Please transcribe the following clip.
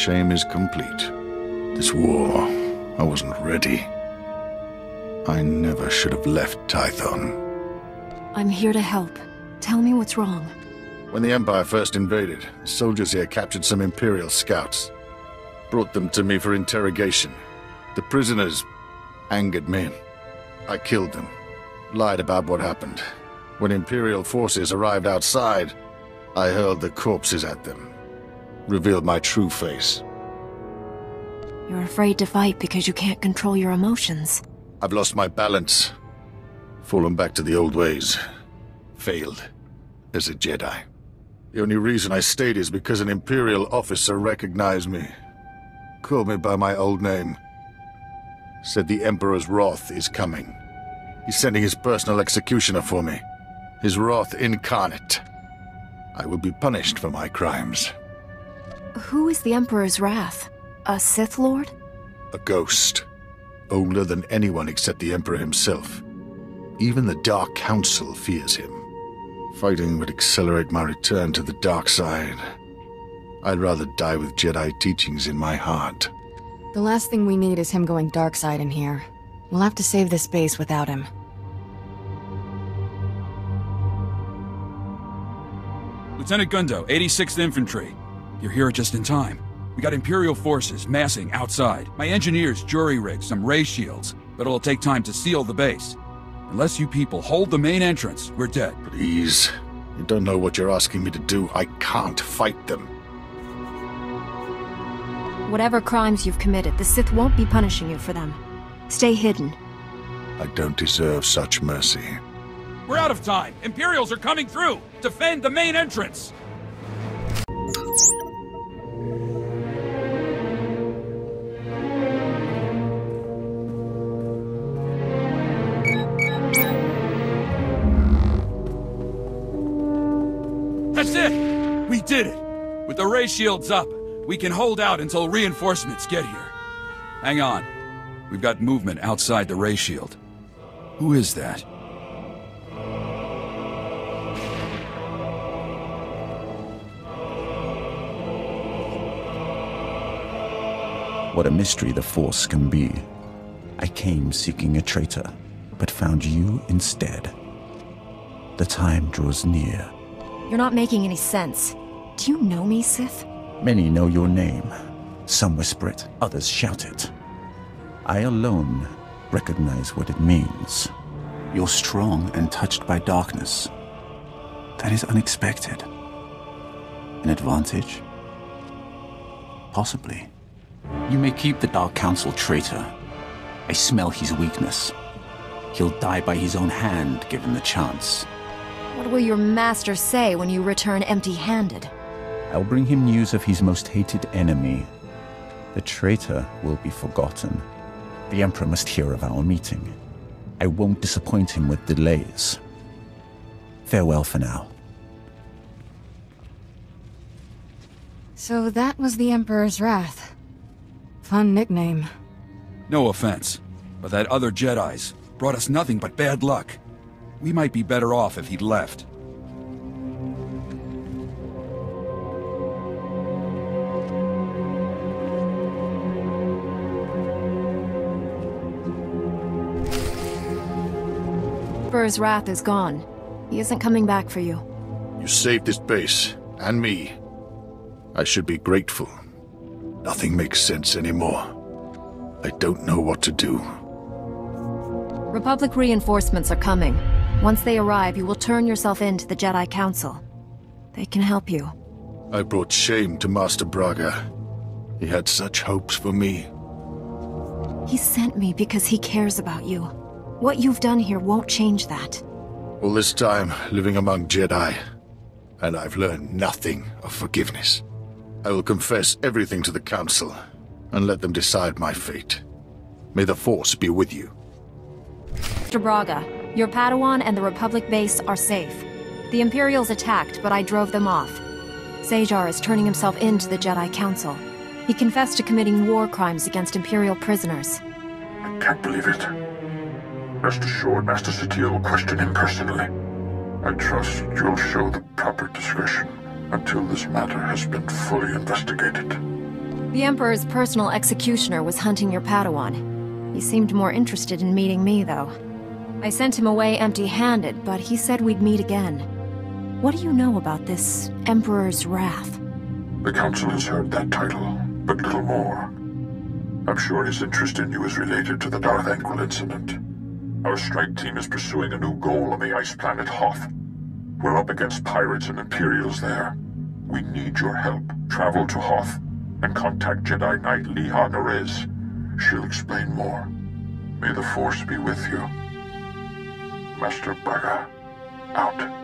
shame is complete. This war, I wasn't ready. I never should have left Tython. I'm here to help. Tell me what's wrong. When the Empire first invaded, soldiers here captured some Imperial scouts. Brought them to me for interrogation. The prisoners angered me. I killed them. Lied about what happened. When Imperial forces arrived outside, I hurled the corpses at them. Revealed my true face. You're afraid to fight because you can't control your emotions. I've lost my balance. Fallen back to the old ways. Failed. As a Jedi. The only reason I stayed is because an Imperial officer recognized me. Called me by my old name. Said the Emperor's wrath is coming. He's sending his personal executioner for me. His wrath incarnate. I will be punished for my crimes. Who is the Emperor's Wrath? A Sith Lord? A ghost. Older than anyone except the Emperor himself. Even the Dark Council fears him. Fighting would accelerate my return to the dark side. I'd rather die with Jedi teachings in my heart. The last thing we need is him going dark side in here. We'll have to save this base without him. Lieutenant Gundo, 86th Infantry. You're here just in time. We got Imperial forces massing outside. My engineers jury-rigged some ray shields, but it'll take time to seal the base. Unless you people hold the main entrance, we're dead. Please. You don't know what you're asking me to do. I can't fight them. Whatever crimes you've committed, the Sith won't be punishing you for them. Stay hidden. I don't deserve such mercy. We're out of time. Imperials are coming through. Defend the main entrance. Did it! With the ray shields up, we can hold out until reinforcements get here. Hang on. We've got movement outside the ray shield. Who is that? What a mystery the Force can be. I came seeking a traitor, but found you instead. The time draws near. You're not making any sense. Do you know me, Sith? Many know your name. Some whisper it, others shout it. I alone recognize what it means. You're strong and touched by darkness. That is unexpected. An advantage? Possibly. You may keep the Dark Council traitor. I smell his weakness. He'll die by his own hand, given the chance. What will your master say when you return empty-handed? I'll bring him news of his most hated enemy. The traitor will be forgotten. The Emperor must hear of our meeting. I won't disappoint him with delays. Farewell for now. So that was the Emperor's Wrath. Fun nickname. No offense, but that other Jedi's brought us nothing but bad luck. We might be better off if he'd left. Emperor's Wrath is gone. He isn't coming back for you. You saved this base, and me. I should be grateful. Nothing makes sense anymore. I don't know what to do. Republic reinforcements are coming. Once they arrive, you will turn yourself in to the Jedi Council. They can help you. I brought shame to Master Braga. He had such hopes for me. He sent me because he cares about you. What you've done here won't change that. All this time living among Jedi, and I've learned nothing of forgiveness. I will confess everything to the Council, and let them decide my fate. May the Force be with you. Mr. Braga, your Padawan and the Republic base are safe. The Imperials attacked, but I drove them off. Sajar is turning himself in to the Jedi Council. He confessed to committing war crimes against Imperial prisoners. I can't believe it. Rest assured, Master Satele will question him personally. I trust you'll show the proper discretion until this matter has been fully investigated. The Emperor's personal executioner was hunting your Padawan. He seemed more interested in meeting me, though. I sent him away empty-handed, but he said we'd meet again. What do you know about this Emperor's Wrath? The Council has heard that title, but little more. I'm sure his interest in you is related to the Darth Angral incident. Our strike team is pursuing a new goal on the ice planet Hoth. We're up against pirates and Imperials there. We need your help. Travel to Hoth and contact Jedi Knight Liha Nerez. She'll explain more. May the Force be with you. Master Braga, out.